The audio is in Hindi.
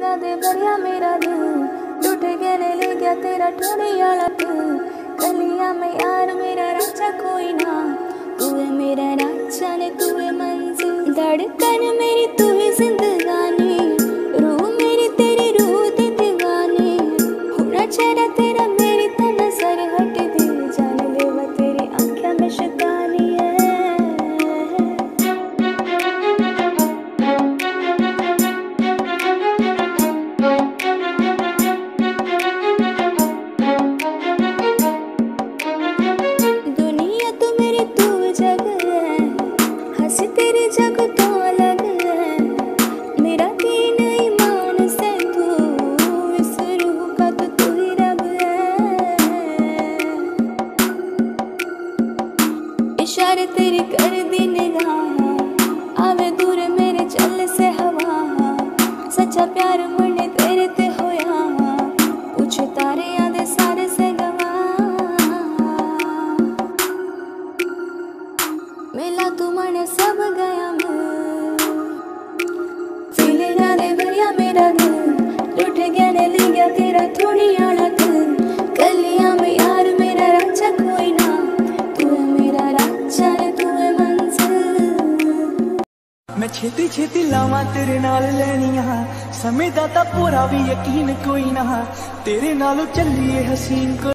फीलिंगा दे बढ़िया मेरा दिल। टूट ने ले गया तेरा ठोड़ी वाला कलिया में यार मेरा राजा कोई ना। तू है मेरा राजा ने, तू है मंजिल। धड़कन मेरी, तू ही जिंदगानी इशारे तेरी कर दी निगाह। आवे दूर मेरे चल से हवा। सच्चा प्यार मने तेरे ते होया। पूछ तारे याद सारे से गवा मिला तू मने सब गया मैं। फीलिंग आने भरिया मेरा दिल। ਮੈਂ ਛੇਤੀ ਛੇਤੀ ਲਾਵਾਂ ਤੇਰੇ ਨਾਲ ਲੈਣੀਆਂ ਸਮੇਂ ਦਾ ਤਾਂ ਪੂਰਾ ਵੀ ਯਕੀਨ ਕੋਈ ਨਾ ਤੇਰੇ ਨਾਲ ਚੱਲੀਏ ਹਸੀਨ ਕੋ